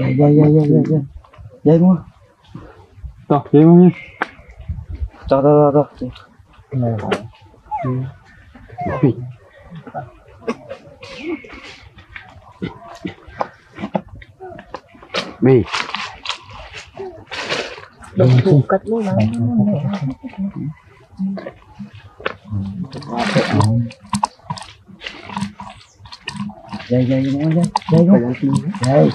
dây dây dây dây dây dây dây mua Rồi, vậy không nha. cho cho cho cho Mì. Dây dây mua dây dây. Mua dây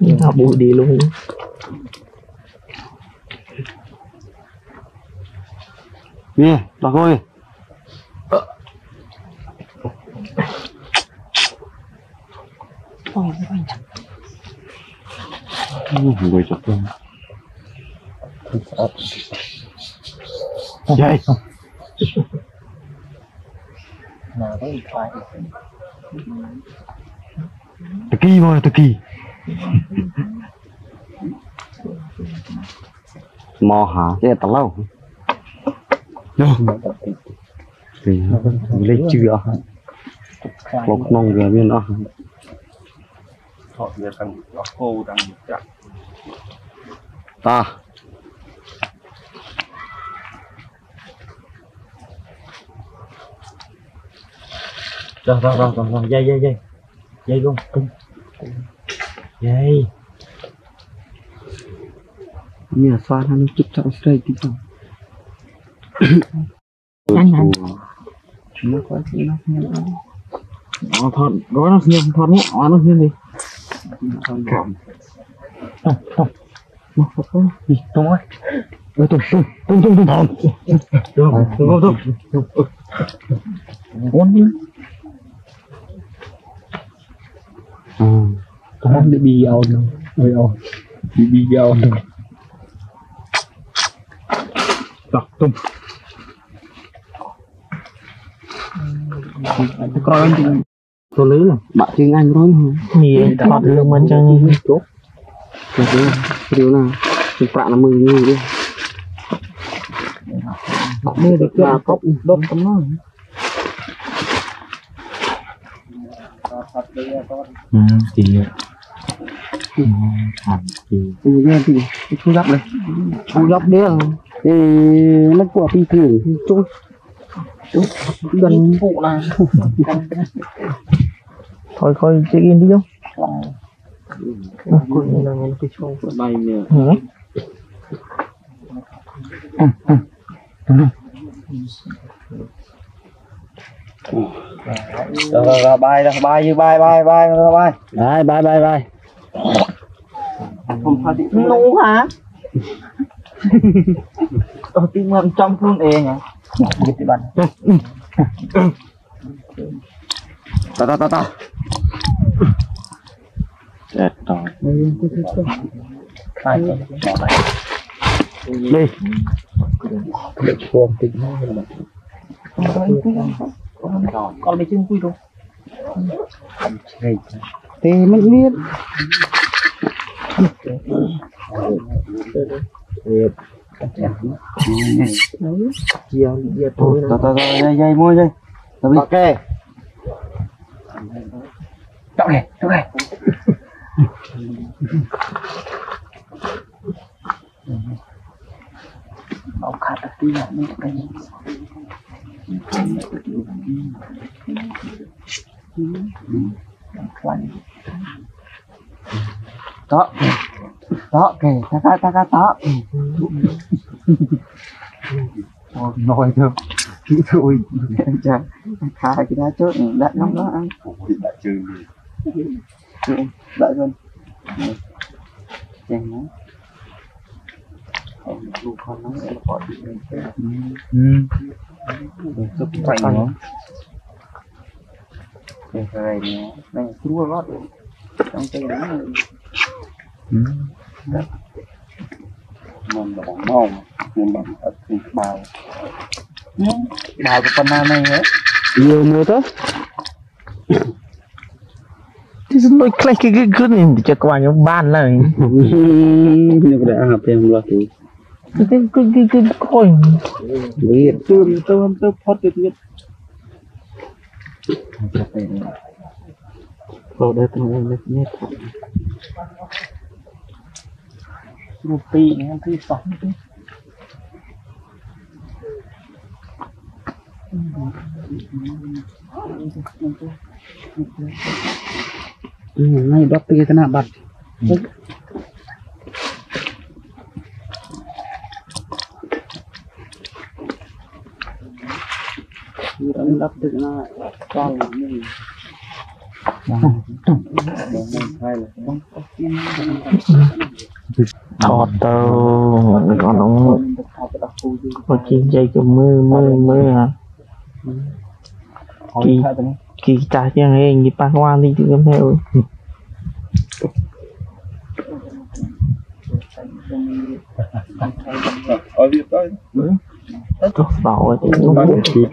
Nó bụi đi luôn Mì, đọc ơi. Người chọc luôn. Dậy. nào có điện thoại Tờ kỳ thôi, tờ kỳ. Mò hả? Chứ tao lâu. Lấy chưa. Lột nông ra bên đó. họ về thằng nó khô đang chặt Ta. rồi rồi rồi rồi rồi dây dây dây dây luôn tung dây Nhà pha nó chụp trọng stray tí trọng. Nhanh hả? Nó có gì nó Ờ, thọt, gói nó xem, thọt nhé, nó xem đi cảm. Có gì, tông ơi Ê, tông, tông, tông, tông, tông Tông, tông, tông, tông Uốn đi À. Tông, để bị ồn đâu Ôi, ồn Bị bị ồn đâu Tông, tông Coi anh Tôi lấy là Bạn tiếng Anh rồi hả? Gì, thọt lưng bên chân chốt Cái thứ điều là Chúng bạn là mừng như thế Bạn mê được là cốc. đốt tấm nó. Ừ, thì Ừ, Ừ, cái thu dắp này Thu dắp đấy à Thì nó của phi thường Chung gần phụ là thôi coi check in đi không rồi rồi rồi bay rồi bay như bay bay bay rồi bay Đấy, bye bye bye. Ngu hả tôi tin mình trong khuôn ê nhỉ Ta ta ta ta Chết rồi. Hai Đi. Buông tính con bị chân quy đâu Thì mình biết giờ giờ tôi Ta ta ta dây mua dây. Ok. Trọng này trọng này Ông khát được tí là nữa cái đó đó kìa ta ta ta ta đó Ôi, nói thôi thôi cha khai cái đó trước đợi nó đó ăn đại Ừ, đợi luôn Chèn nó Không, con nó sẽ bỏ đi lên Ừ. Đừng cướp quanh nó Đừng cái này nó Này, chua lót Trong cây đó này Ừ. Đất Mình bỏ màu Mình bỏ ập thịt bào Đào của con nào này ấy Yêu mua thôi ទីសំណួយខ្លះគេគឺនេះចិត្តក្បាលខ្ញុំបានឡើយខ្ញុំក៏អាពេលម្លោះទីគឺគឺគឺគឺខុញវាទូរទៅទៅផុតទៅទៀតចូលដល់ទៅនេះនេះរូបពីរហ្នឹងគឺសោះទេអឺ ថ្ងៃដប់ពីគណៈបត្រមានអីដប់ទឹកណាតល់នេះបងបងហើយបងអត់ទីណាថតទៅអត់អត់អត់ជីនិយាយទៅមើលមើលមើលហ៎អត់ថាទៅនេះ nó Kita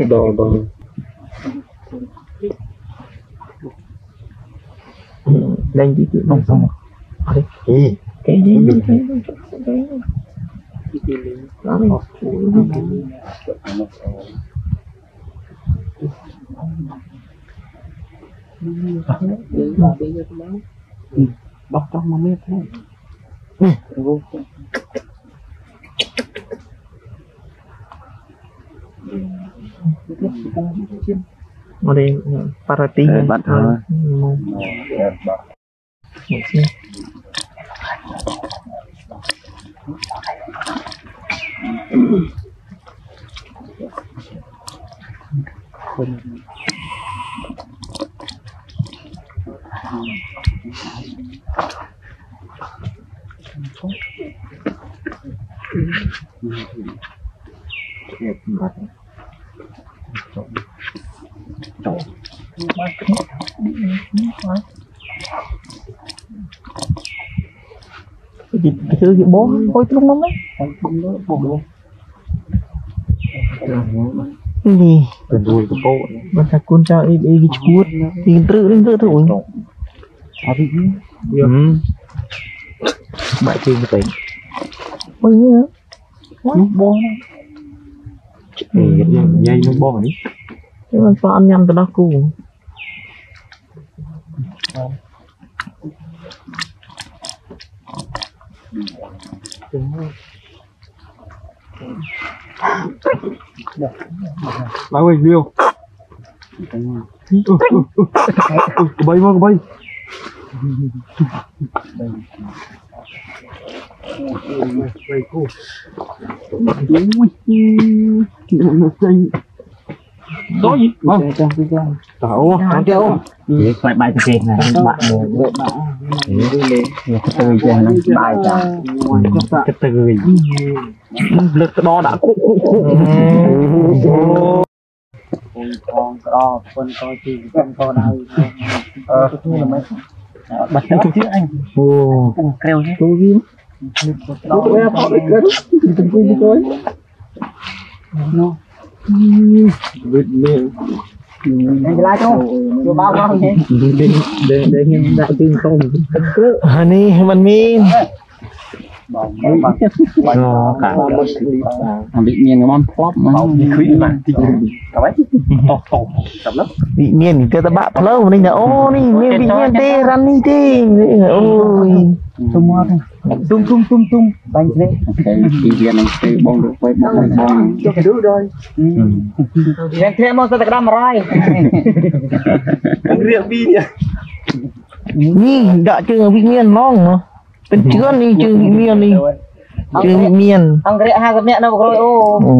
dah dah. lên đi chứ không xong Eh, cái gì? Đó này bóc trong mà mét thôi. បោះចង់មកមានហ្នឹងអូមកនេះប៉ារ៉ាទីបាត់ហើយមកបាត់មកនេះคน chuột thì tự đi tự thôi Hmm. bạn chơi cái tiền ôi nhớ lúc bố Eh, yang yang yang bawah ni. chứ mà sao ăn nhầm từ đó cu Bao ơi, liêu. Cái bay mà, cái bay. có gì Vâng. Tahu, nanti aku. phải bài thực hiện này bạn được từ giờ nó bài trả cái từ lực đo đã cụ cụ cụ ทองก็คนก็จี bao nhiêu nó bo. Ừ, ừ. Dây nó bo vậy nhưng mà sao anh nhầm từ đó cù. Bà ơi, điêu Bay mà, bay Bay có gì không tẩu ăn trâu vậy phải bài tiền này bạn được từ giờ cái từ lực đo đã cụ cụ cụ con co con co anh kêu chứ No. Vịt miệng. Anh lại không? Chưa bao bao nhé. Để để để nghe đạo tin không. Honey, mình min. បងបាទកាវិមានកំផ្លប់មកវិឃីបាទតិចទៅវិញតោះតោះសម្លឹកវិមានទៅតបាក់ផ្លូវនេះណាអូនេះមានវិមានទេរ៉ាន់នេះទេអូយទុំមកទុំទុំទុំទុំបាញ់នេះតែពីវានឹងទៅបងលោកពេកបងបងចុះទៅដល់យ៉ាងគ្នាមកសតក្តាមរាយរៀបវិមានដាក់ជើងវិមានឡងមក Pencuan ni cumi ni. Cumi mian. Anggrek ha kat nak nak berkeroy oh.